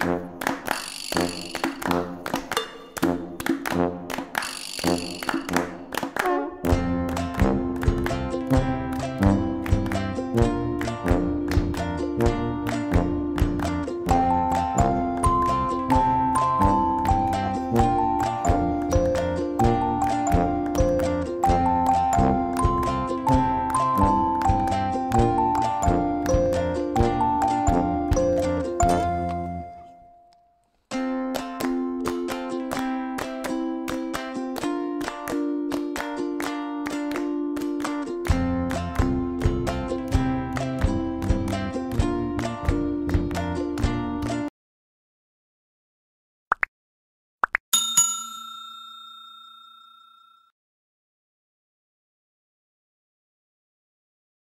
Thank you.